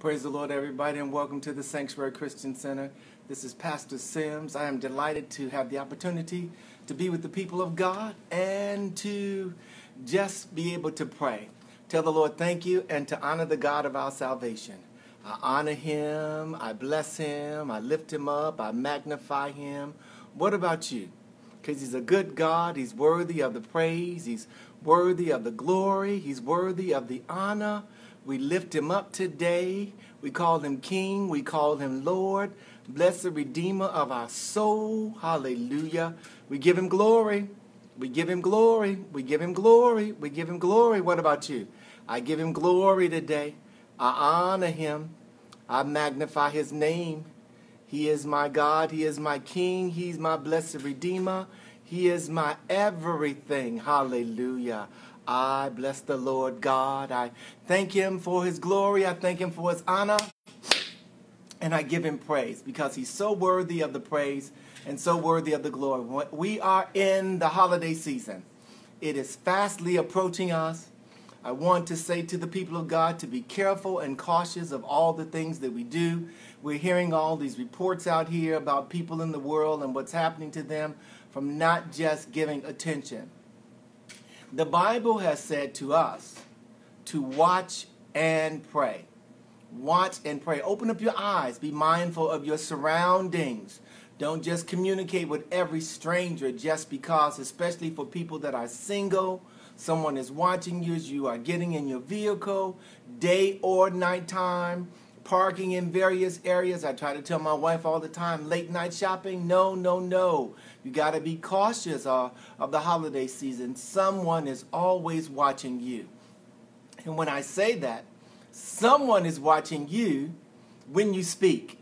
Praise the Lord, everybody, and welcome to the Sanctuary Christian Center. This is Pastor Sims. I am delighted to have the opportunity to be with the people of God and to just be able to pray. Tell the Lord thank you and to honor the God of our salvation. I honor him, I bless him, I lift him up, I magnify him. What about you? Because he's a good God, he's worthy of the praise, he's worthy of the glory, he's worthy of the honor. We lift him up today. We call him King. We call him Lord. Bless the Redeemer of our soul. Hallelujah. We give him glory. We give him glory. We give him glory. We give him glory. What about you? I give him glory today. I honor him. I magnify his name. He is my God. He is my King. He's my blessed Redeemer. He is my everything. Hallelujah. I bless the Lord God. I thank him for his glory. I thank him for his honor. And I give him praise because he's so worthy of the praise and so worthy of the glory. We are in the holiday season. It is fastly approaching us. I want to say to the people of God to be careful and cautious of all the things that we do. We're hearing all these reports out here about people in the world and what's happening to them from not just giving attention. The Bible has said to us to watch and pray. Watch and pray. Open up your eyes. Be mindful of your surroundings. Don't just communicate with every stranger just because, especially for people that are single. Someone is watching you as you are getting in your vehicle, day or nighttime parking in various areas. I try to tell my wife all the time, late night shopping, no, no, no. You got to be cautious uh, of the holiday season. Someone is always watching you. And when I say that, someone is watching you when you speak.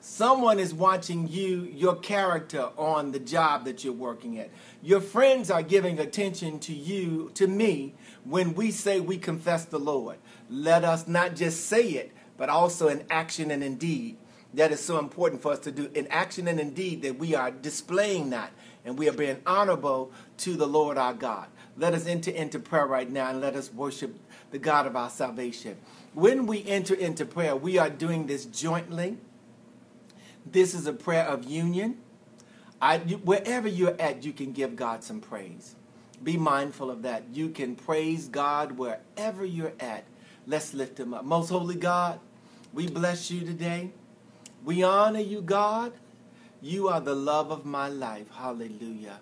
Someone is watching you, your character on the job that you're working at. Your friends are giving attention to you, to me, when we say we confess the Lord. Let us not just say it, but also in action and in deed. That is so important for us to do in action and in deed that we are displaying that and we are being honorable to the Lord our God. Let us enter into prayer right now and let us worship the God of our salvation. When we enter into prayer, we are doing this jointly. This is a prayer of union. I, wherever you're at, you can give God some praise. Be mindful of that. You can praise God wherever you're at. Let's lift him up. Most holy God, we bless you today. We honor you, God. You are the love of my life. Hallelujah.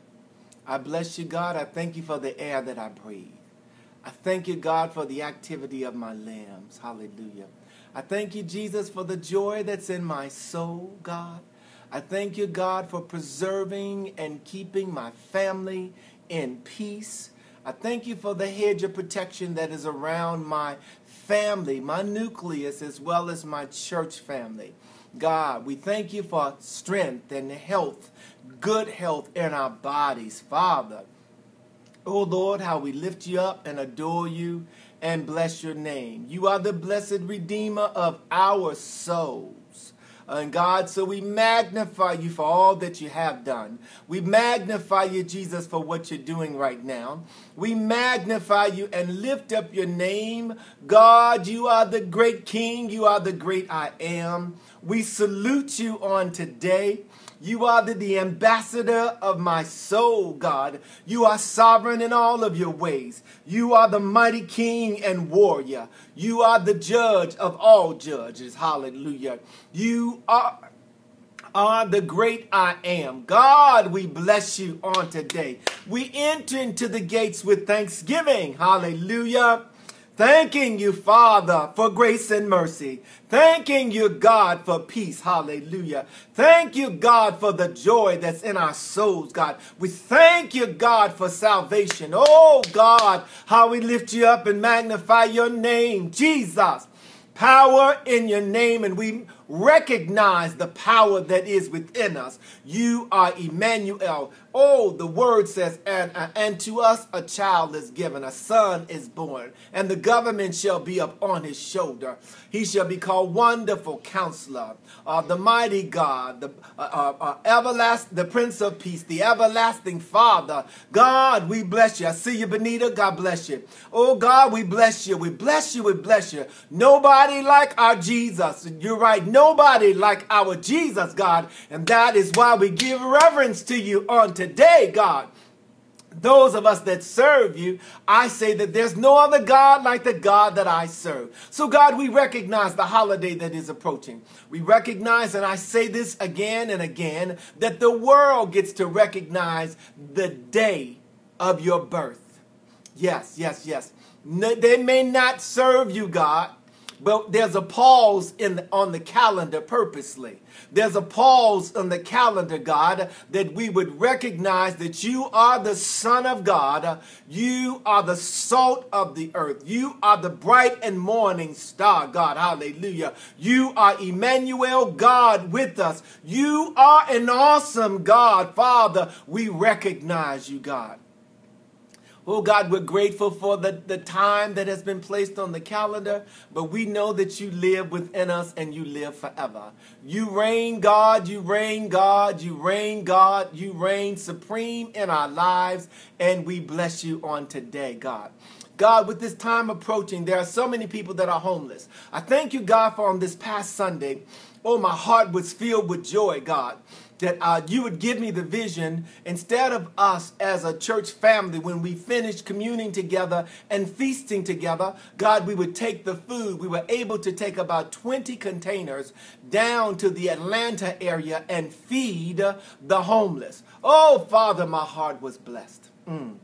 I bless you, God. I thank you for the air that I breathe. I thank you, God, for the activity of my limbs. Hallelujah. I thank you, Jesus, for the joy that's in my soul, God. I thank you, God, for preserving and keeping my family in peace. I thank you for the hedge of protection that is around my family, my nucleus, as well as my church family. God, we thank you for strength and health, good health in our bodies, Father. Oh Lord, how we lift you up and adore you and bless your name. You are the blessed Redeemer of our soul. And God, so we magnify you for all that you have done. We magnify you, Jesus, for what you're doing right now. We magnify you and lift up your name. God, you are the great King. You are the great I am. We salute you on today. You are the, the, ambassador of my soul, God. You are sovereign in all of your ways. You are the mighty king and warrior. You are the judge of all judges. Hallelujah. You are are the great I am. God, we bless you on today. We enter into the gates with thanksgiving. Hallelujah. Thanking you, Father, for grace and mercy. Thanking you, God, for peace. Hallelujah. Thank you, God, for the joy that's in our souls, God. We thank you, God, for salvation. Oh, God, how we lift you up and magnify your name, Jesus. Power in your name, and we recognize the power that is within us. You are Emmanuel. Oh, the word says, and, uh, and to us a child is given, a son is born, and the government shall be upon his shoulder. He shall be called Wonderful Counselor, uh, the Mighty God, the uh, uh, uh the Prince of Peace, the Everlasting Father. God, we bless you. I see you, Benita. God bless you. Oh, God, we bless you. We bless you. We bless you. Nobody like our Jesus. You're right. Nobody like our Jesus, God. And that is why we give reverence to you on today today, God, those of us that serve you, I say that there's no other God like the God that I serve. So, God, we recognize the holiday that is approaching. We recognize, and I say this again and again, that the world gets to recognize the day of your birth. Yes, yes, yes. They may not serve you, God, but there's a pause in the, on the calendar purposely. There's a pause on the calendar, God, that we would recognize that you are the Son of God. You are the salt of the earth. You are the bright and morning star, God. Hallelujah. You are Emmanuel, God with us. You are an awesome God, Father. We recognize you, God. Oh God, we're grateful for the, the time that has been placed on the calendar, but we know that you live within us and you live forever. You reign, God, you reign, God, you reign, God, you reign supreme in our lives, and we bless you on today, God. God, with this time approaching, there are so many people that are homeless. I thank you, God, for on this past Sunday, oh, my heart was filled with joy, God that uh, you would give me the vision instead of us as a church family when we finished communing together and feasting together. God we would take the food. We were able to take about 20 containers down to the atlanta area and feed the homeless. Oh father my heart was blessed. Mm.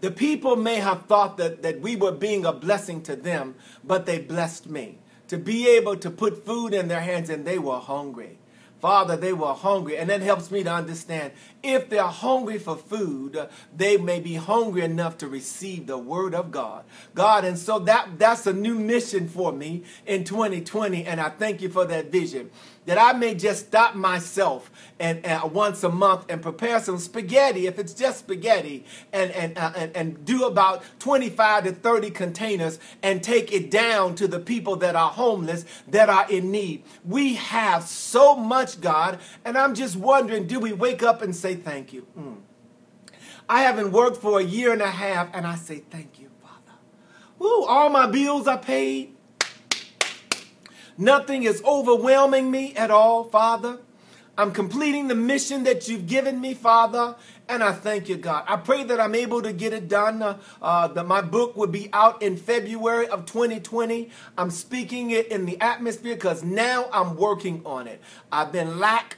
the people may have thought that, that we were being a blessing to them but they blessed me to be able to put food in their hands and they were hungry Father, they were hungry. And that helps me to understand if they're hungry for food, they may be hungry enough to receive the word of God. God, and so that, that's a new mission for me in 2020. And I thank you for that vision that I may just stop myself and, and once a month and prepare some spaghetti, if it's just spaghetti, and, and, uh, and, and do about 25 to 30 containers and take it down to the people that are homeless, that are in need. We have so much, God, and I'm just wondering, do we wake up and say thank you? Mm. I haven't worked for a year and a half, and I say thank you, Father. Woo, all my bills are paid. Nothing is overwhelming me at all, Father. I'm completing the mission that you've given me, Father, and I thank you, God. I pray that I'm able to get it done. Uh, uh, that my book will be out in February of 2020. I'm speaking it in the atmosphere because now I'm working on it. I've been lax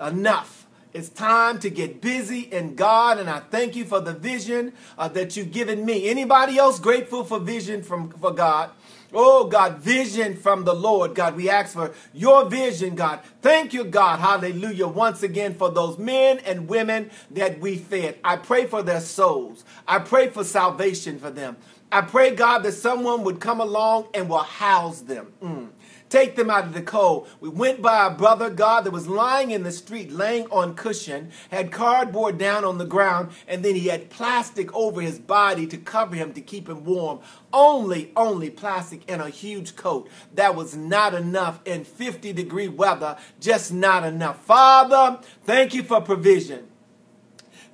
enough. It's time to get busy in God, and I thank you for the vision uh, that you've given me. Anybody else grateful for vision from for God? Oh, God, vision from the Lord. God, we ask for your vision, God. Thank you, God. Hallelujah. Once again for those men and women that we fed. I pray for their souls. I pray for salvation for them. I pray, God, that someone would come along and will house them. Mm. Take them out of the cold. We went by a brother, God, that was lying in the street, laying on cushion, had cardboard down on the ground, and then he had plastic over his body to cover him to keep him warm. Only, only plastic and a huge coat. That was not enough in 50 degree weather, just not enough. Father, thank you for provision.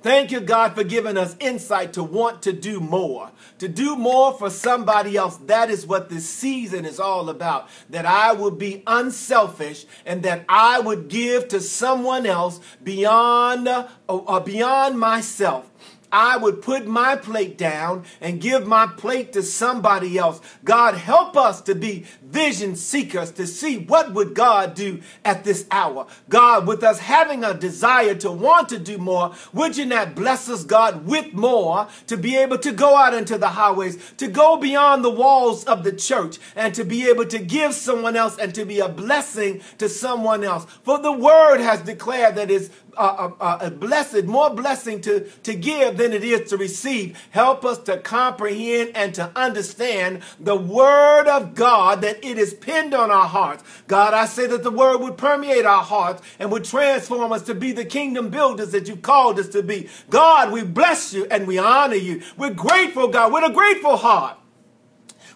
Thank you, God, for giving us insight to want to do more, to do more for somebody else. That is what this season is all about. That I would be unselfish and that I would give to someone else beyond, uh, beyond myself. I would put my plate down and give my plate to somebody else. God, help us to be vision seekers to see what would God do at this hour. God, with us having a desire to want to do more, would you not bless us, God, with more to be able to go out into the highways, to go beyond the walls of the church and to be able to give someone else and to be a blessing to someone else. For the word has declared that it's uh, blessed, more blessing to, to give than it is to receive. Help us to comprehend and to understand the word of God that it is pinned on our hearts. God, I say that the word would permeate our hearts and would transform us to be the kingdom builders that you've called us to be. God, we bless you and we honor you. We're grateful, God, with a grateful heart.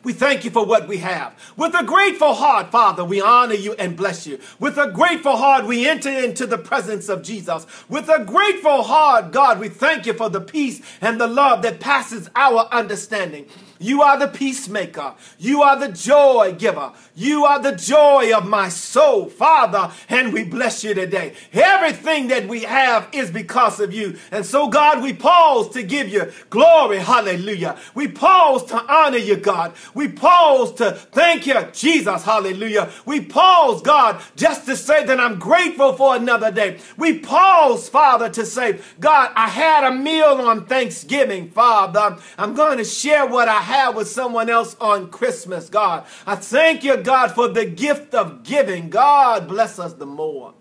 We thank you for what we have. With a grateful heart, Father, we honor you and bless you. With a grateful heart, we enter into the presence of Jesus. With a grateful heart, God, we thank you for the peace and the love that passes our understanding. You are the peacemaker. You are the joy giver. You are the joy of my soul, Father, and we bless you today. Everything that we have is because of you. And so, God, we pause to give you glory. Hallelujah. We pause to honor you, God. We pause to thank you, Jesus. Hallelujah. We pause, God, just to say that I'm grateful for another day. We pause, Father, to say, God, I had a meal on Thanksgiving, Father. I'm going to share what I have with someone else on Christmas, God. I thank you, God, for the gift of giving. God, bless us the more.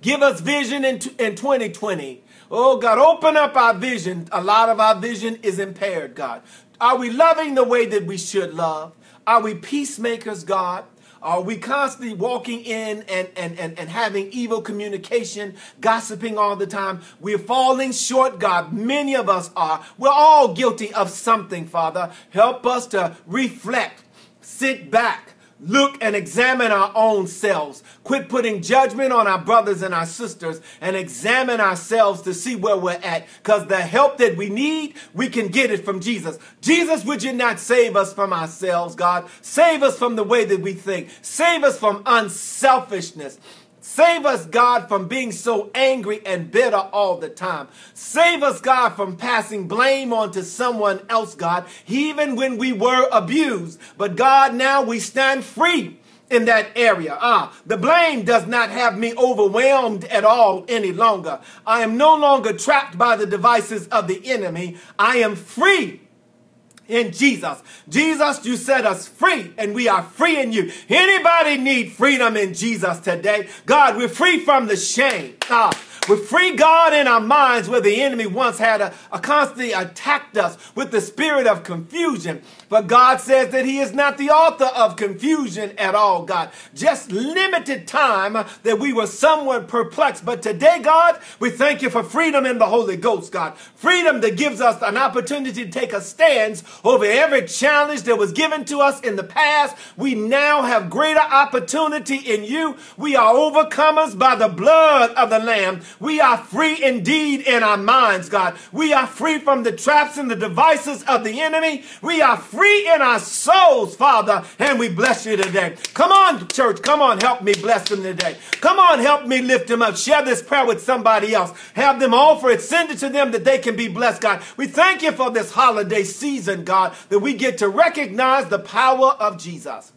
Give us vision in, in 2020. Oh, God, open up our vision. A lot of our vision is impaired, God. Are we loving the way that we should love? Are we peacemakers, God? Are we constantly walking in and, and, and, and having evil communication, gossiping all the time? We're falling short, God. Many of us are. We're all guilty of something, Father. Help us to reflect, sit back, look and examine our own selves. Quit putting judgment on our brothers and our sisters and examine ourselves to see where we're at. Because the help that we need, we can get it from Jesus. Jesus, would you not save us from ourselves, God? Save us from the way that we think. Save us from unselfishness. Save us, God, from being so angry and bitter all the time. Save us, God, from passing blame onto someone else, God, even when we were abused. But God, now we stand free in that area. Ah, the blame does not have me overwhelmed at all any longer. I am no longer trapped by the devices of the enemy. I am free in Jesus. Jesus, you set us free and we are free in you. Anybody need freedom in Jesus today? God, we're free from the shame. Ah, we're free, God, in our minds where the enemy once had a, a constantly attacked us with the spirit of confusion. But God says that He is not the author of confusion at all, God. Just limited time that we were somewhat perplexed. But today, God, we thank you for freedom in the Holy Ghost, God. Freedom that gives us an opportunity to take a stance over every challenge that was given to us in the past. We now have greater opportunity in you. We are overcomers by the blood of the Lamb. We are free indeed in our minds, God. We are free from the traps and the devices of the enemy. We are free in our souls, Father, and we bless you today. Come on, church. Come on, help me bless them today. Come on, help me lift them up. Share this prayer with somebody else. Have them offer it. Send it to them that they can be blessed, God. We thank you for this holiday season, God, that we get to recognize the power of Jesus.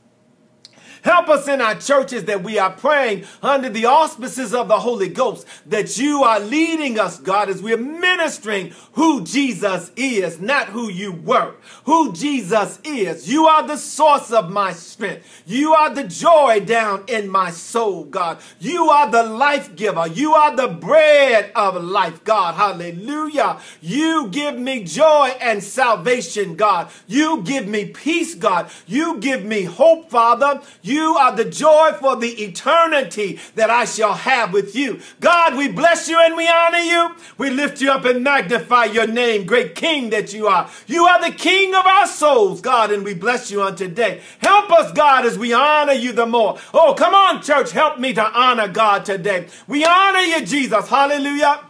Help us in our churches that we are praying under the auspices of the Holy Ghost, that you are leading us, God, as we're ministering who Jesus is, not who you were, who Jesus is. You are the source of my strength. You are the joy down in my soul, God. You are the life giver. You are the bread of life, God. Hallelujah. You give me joy and salvation, God. You give me peace, God. You give me hope, Father. You are the joy for the eternity that I shall have with you. God, we bless you and we honor you. We lift you up and magnify your name, great King that you are. You are the King of our souls, God, and we bless you on today. Help us, God, as we honor you the more. Oh, come on, church, help me to honor God today. We honor you, Jesus. Hallelujah.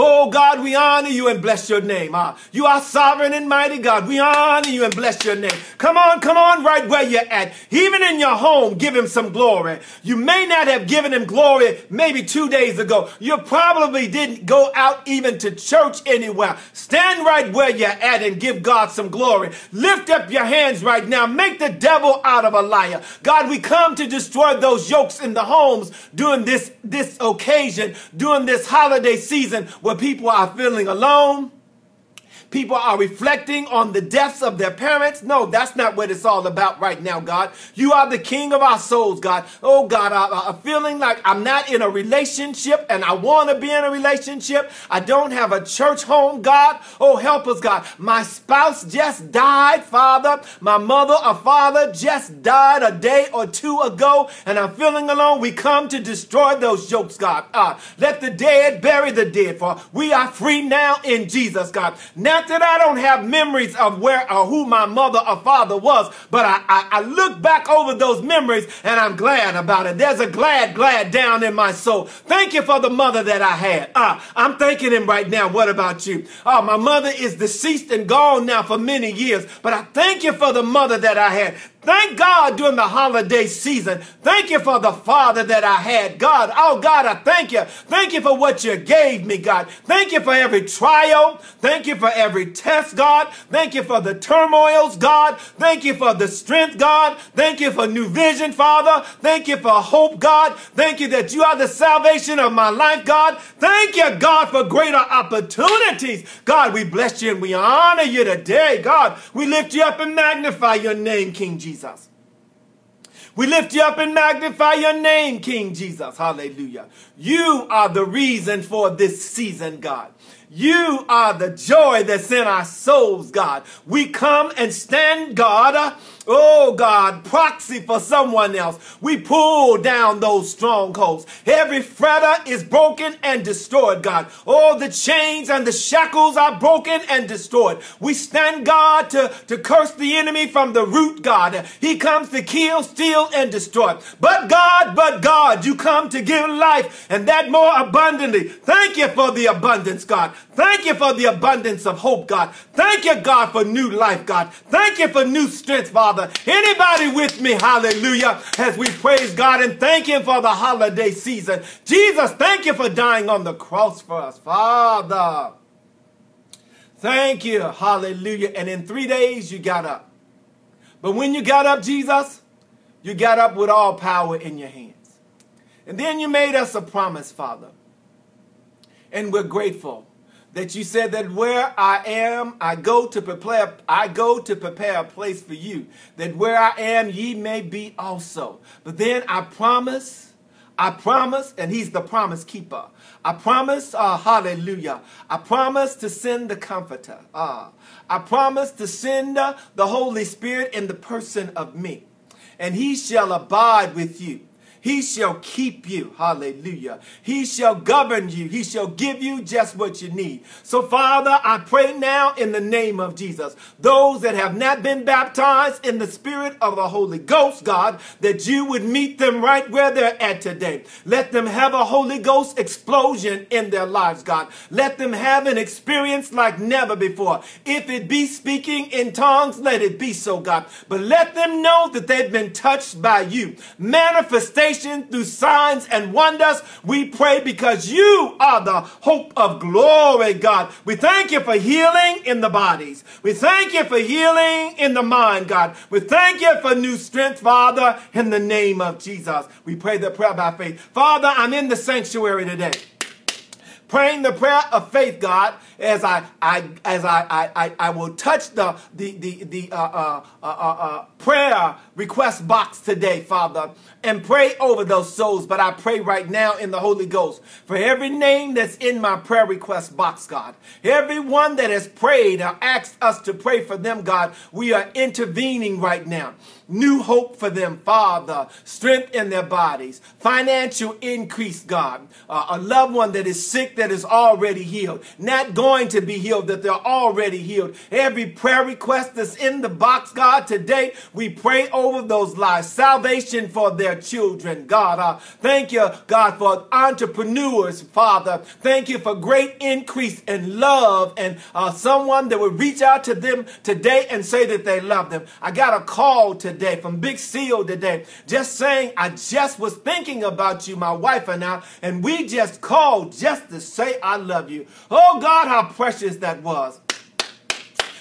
Oh God, we honor you and bless your name. Ah, you are sovereign and mighty God. We honor you and bless your name. Come on, come on, right where you're at. Even in your home, give him some glory. You may not have given him glory maybe two days ago. You probably didn't go out even to church anywhere. Stand right where you're at and give God some glory. Lift up your hands right now. Make the devil out of a liar. God, we come to destroy those yokes in the homes during this, this occasion, during this holiday season where people are feeling alone, People are reflecting on the deaths of their parents. No, that's not what it's all about right now, God. You are the king of our souls, God. Oh, God, I, am feeling like I'm not in a relationship and I want to be in a relationship. I don't have a church home, God. Oh, help us, God. My spouse just died, Father. My mother or father just died a day or two ago and I'm feeling alone. We come to destroy those yokes, God. Uh, let the dead bury the dead, for we are free now in Jesus, God. Not that I don't have memories of where or who my mother or father was, but I, I, I look back over those memories and I'm glad about it. There's a glad, glad down in my soul. Thank you for the mother that I had. Uh, I'm thanking him right now. What about you? Oh, my mother is deceased and gone now for many years, but I thank you for the mother that I had. Thank God during the holiday season. Thank you for the father that I had. God, oh God, I thank you. Thank you for what you gave me, God. Thank you for every trial. Thank you for every test, God. Thank you for the turmoils, God. Thank you for the strength, God. Thank you for new vision, Father. Thank you for hope, God. Thank you that you are the salvation of my life, God. Thank you, God, for greater opportunities. God, we bless you and we honor you today, God. We lift you up and magnify your name, King Jesus. Jesus. We lift you up and magnify your name, King Jesus. Hallelujah. You are the reason for this season, God. You are the joy that's in our souls, God. We come and stand, God, Oh God, proxy for someone else. We pull down those strongholds. Every fetter is broken and destroyed, God. All the chains and the shackles are broken and destroyed. We stand, God, to, to curse the enemy from the root, God. He comes to kill, steal, and destroy. But God, but God, you come to give life and that more abundantly. Thank you for the abundance, God. Thank you for the abundance of hope, God. Thank you, God, for new life, God. Thank you for new strength, Father. Father. Anybody with me? Hallelujah. As we praise God and thank Him for the holiday season. Jesus, thank you for dying on the cross for us, Father. Thank you. Hallelujah. And in three days, you got up. But when you got up, Jesus, you got up with all power in your hands. And then you made us a promise, Father. And we're grateful that you said that where I am, I go to prepare, I go to prepare a place for you, that where I am, ye may be also. But then I promise, I promise, and he's the promise keeper. I promise, uh, hallelujah, I promise to send the comforter. Uh, I promise to send uh, the Holy Spirit in the person of me, and he shall abide with you. He shall keep you. Hallelujah. He shall govern you. He shall give you just what you need. So, Father, I pray now in the name of Jesus, those that have not been baptized in the Spirit of the Holy Ghost, God, that you would meet them right where they're at today. Let them have a Holy Ghost explosion in their lives, God. Let them have an experience like never before. If it be speaking in tongues, let it be so, God. But let them know that they've been touched by you. Manifestation manifestation through signs and wonders. We pray because you are the hope of glory, God. We thank you for healing in the bodies. We thank you for healing in the mind, God. We thank you for new strength, Father, in the name of Jesus. We pray the prayer by faith. Father, I'm in the sanctuary today praying the prayer of faith, God, as I, I as I, I, I will touch the the the, the uh, uh, uh, uh, prayer request box today, Father, and pray over those souls. But I pray right now in the Holy Ghost for every name that's in my prayer request box, God. Everyone that has prayed or asked us to pray for them, God, we are intervening right now. New hope for them, Father, strength in their bodies, financial increase, God, uh, a loved one that is sick that is already healed, not going to be healed, that they're already healed. Every prayer request that's in the box, God, today we pray over those lives, salvation for their children, God. Uh, thank you, God, for entrepreneurs, Father. Thank you for great increase in love and uh, someone that would reach out to them today and say that they love them. I got a call today from Big Seal today, just saying, I just was thinking about you, my wife and I, and we just called just to say I love you. Oh God, how precious that was.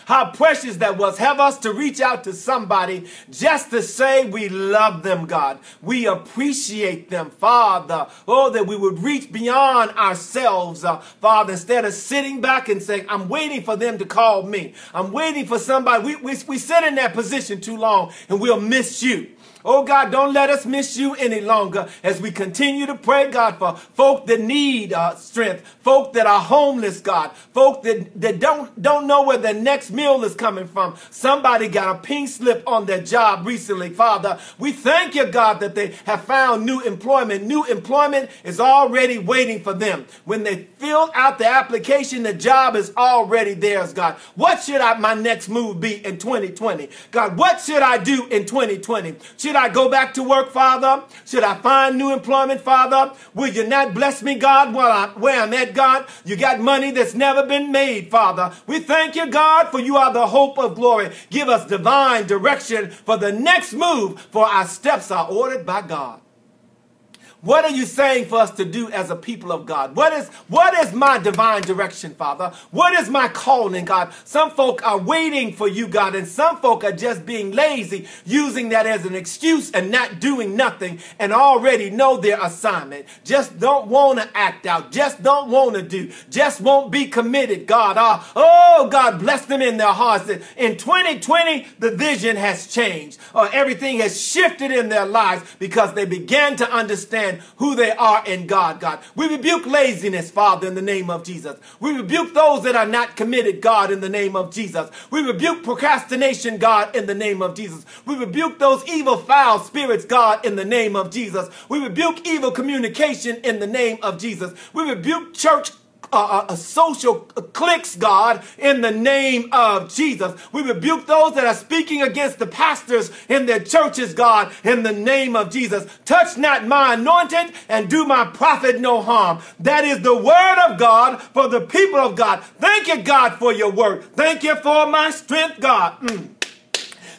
how precious that was. Have us to reach out to somebody just to say we love them, God. We appreciate them, Father. Oh, that we would reach beyond ourselves, uh, Father, instead of sitting back and saying, I'm waiting for them to call me. I'm waiting for somebody. We, we, we sit in that position too long and we'll miss you. Oh God, don't let us miss you any longer as we continue to pray, God, for folk that need uh, strength, folk that are homeless, God, folk that, that don't, don't know where their next meal is coming from. Somebody got a pink slip on their job recently, Father. We thank you, God, that they have found new employment. New employment is already waiting for them. When they fill out the application, the job is already theirs, God. What should I, my next move be in 2020? God, what should I do in 2020? Should I go back to work, Father? Should I find new employment, Father? Will you not bless me, God, while I, where I'm at, God? You got money that's never been made, Father. We thank you, God, for you are the hope of glory. Give us divine direction for the next move, for our steps are ordered by God. What are you saying for us to do as a people of God? What is, what is my divine direction, Father? What is my calling, God? Some folk are waiting for you, God, and some folk are just being lazy, using that as an excuse and not doing nothing and already know their assignment. Just don't want to act out. Just don't want to do. Just won't be committed, God. Uh, oh, God, bless them in their hearts. In 2020, the vision has changed. Or everything has shifted in their lives because they began to understand who they are in God, God. We rebuke laziness, Father, in the name of Jesus. We rebuke those that are not committed, God, in the name of Jesus. We rebuke procrastination, God, in the name of Jesus. We rebuke those evil, foul spirits, God, in the name of Jesus. We rebuke evil communication in the name of Jesus. We rebuke church uh, uh, social cliques, God, in the name of Jesus. We rebuke those that are speaking against the pastors in their churches, God, in the name of Jesus. Touch not my anointed and do my prophet no harm. That is the word of God for the people of God. Thank you, God, for your word. Thank you for my strength, God. Mm.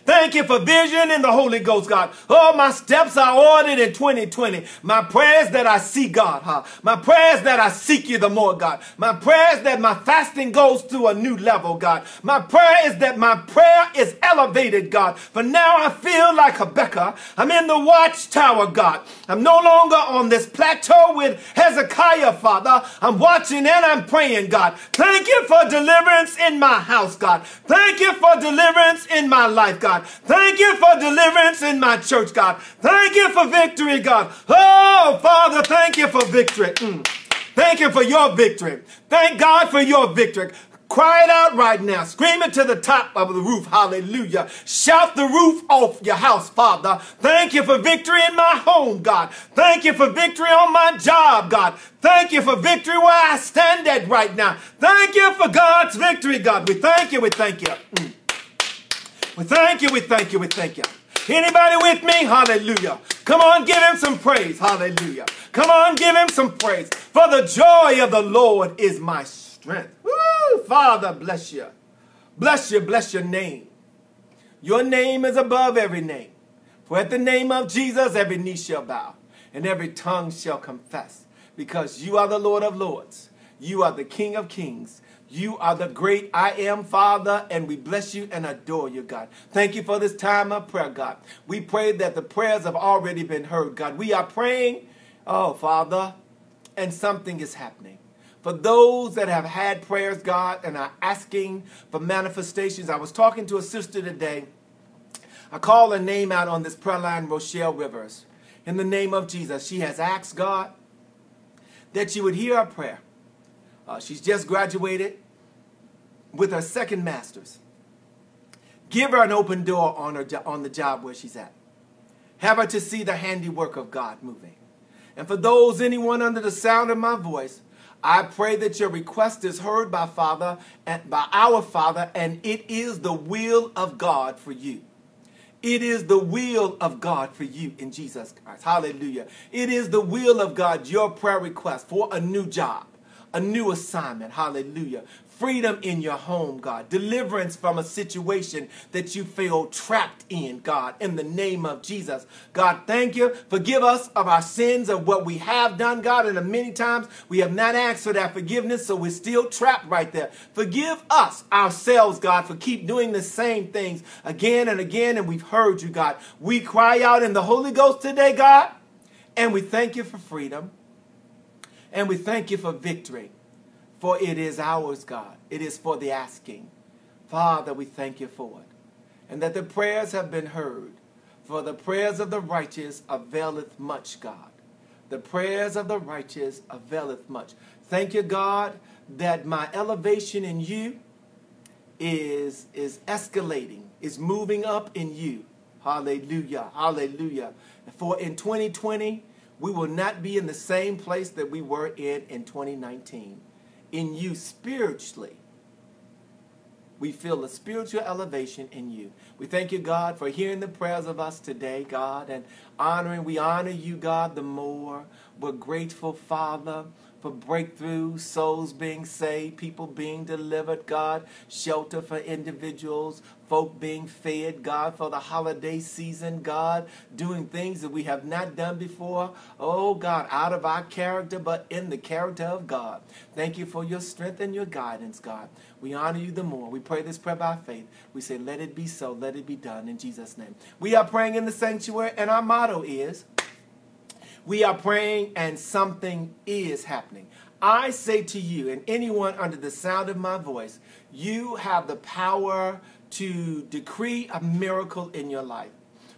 Thank you for vision in the Holy Ghost, God. Oh, my steps are ordered in 2020. My prayers that I see, God, huh? My prayers that I seek you the more, God. My prayers that my fasting goes to a new level, God. My prayer is that my prayer is elevated, God. For now I feel like Habakkuk. I'm in the watchtower, God. I'm no longer on this plateau with Hezekiah, Father. I'm watching and I'm praying, God. Thank you for deliverance in my house, God. Thank you for deliverance in my life, God. God. Thank you for deliverance in my church, God. Thank you for victory, God. Oh, Father, thank you for victory. Mm. Thank you for your victory. Thank God for your victory. Cry it out right now. Scream it to the top of the roof. Hallelujah. Shout the roof off your house, Father. Thank you for victory in my home, God. Thank you for victory on my job, God. Thank you for victory where I stand at right now. Thank you for God's victory, God. We thank you. We thank you. Mm. We thank you, we thank you, we thank you. Anybody with me? Hallelujah. Come on, give him some praise. Hallelujah. Come on, give him some praise. For the joy of the Lord is my strength. Woo! Father, bless you. Bless you, bless your name. Your name is above every name. For at the name of Jesus, every knee shall bow and every tongue shall confess. Because you are the Lord of lords. You are the King of kings. You are the great I am, Father, and we bless you and adore you, God. Thank you for this time of prayer, God. We pray that the prayers have already been heard, God. We are praying, oh, Father, and something is happening. For those that have had prayers, God, and are asking for manifestations, I was talking to a sister today. I call her name out on this prayer line, Rochelle Rivers. In the name of Jesus, she has asked God that you would hear her prayer uh, she's just graduated with her second master's. Give her an open door on, her on the job where she's at. Have her to see the handiwork of God moving. And for those, anyone under the sound of my voice, I pray that your request is heard by Father and by our Father, and it is the will of God for you. It is the will of God for you in Jesus Christ. Hallelujah. It is the will of God, your prayer request for a new job a new assignment. Hallelujah. freedom in your home, God, deliverance from a situation that you feel trapped in, God, in the name of Jesus. God, thank you. Forgive us of our sins, of what we have done, God, and many times we have not asked for that forgiveness, so we're still trapped right there. Forgive us ourselves, God, for keep doing the same things again and again, and we've heard you, God. We cry out in the Holy Ghost today, God, and we thank you for freedom, and we thank you for victory. For it is ours, God. It is for the asking. Father, we thank you for it. And that the prayers have been heard. For the prayers of the righteous availeth much, God. The prayers of the righteous availeth much. Thank you, God, that my elevation in you is, is escalating, is moving up in you. Hallelujah. Hallelujah. For in 2020, we will not be in the same place that we were in in 2019 in you spiritually. We feel a spiritual elevation in you. We thank you, God, for hearing the prayers of us today, God, and honoring. We honor you, God, the more. We're grateful, Father, for breakthrough, souls being saved, people being delivered, God, shelter for individuals, folk being fed, God, for the holiday season, God, doing things that we have not done before. Oh, God, out of our character, but in the character of God. Thank you for your strength and your guidance, God. We honor you the more. We pray this prayer by faith. We say, let it be so, let it be done in Jesus' name. We are praying in the sanctuary, and our motto is, we are praying and something is happening. I say to you and anyone under the sound of my voice, you have the power to decree a miracle in your life.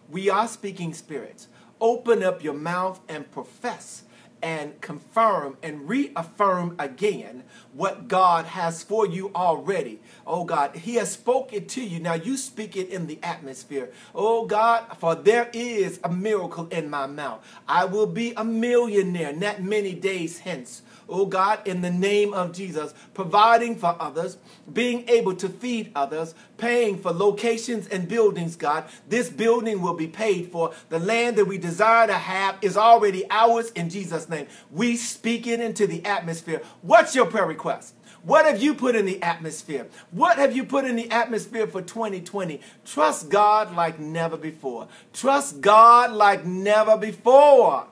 We are speaking spirits. Open up your mouth and profess and confirm and reaffirm again what God has for you already. Oh God, He has spoken to you. Now you speak it in the atmosphere. Oh God, for there is a miracle in my mouth. I will be a millionaire not many days hence oh God, in the name of Jesus, providing for others, being able to feed others, paying for locations and buildings, God. This building will be paid for. The land that we desire to have is already ours in Jesus' name. We speak it into the atmosphere. What's your prayer request? What have you put in the atmosphere? What have you put in the atmosphere for 2020? Trust God like never before. Trust God like never before.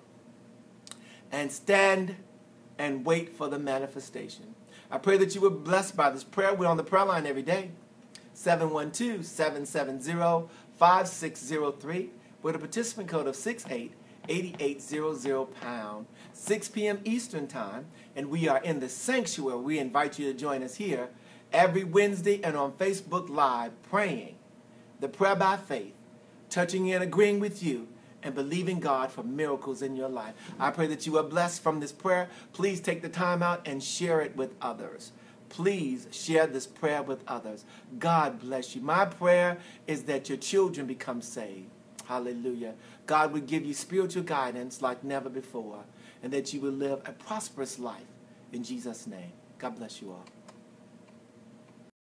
And stand and wait for the manifestation. I pray that you were blessed by this prayer. We're on the prayer line every day. 712-770-5603 with a participant code of 688800 pound. 6 p.m. Eastern Time, and we are in the sanctuary. We invite you to join us here every Wednesday and on Facebook Live praying the prayer by faith, touching and agreeing with you and believing God for miracles in your life. I pray that you are blessed from this prayer. Please take the time out and share it with others. Please share this prayer with others. God bless you. My prayer is that your children become saved. Hallelujah. God would give you spiritual guidance like never before, and that you will live a prosperous life. In Jesus' name. God bless you all.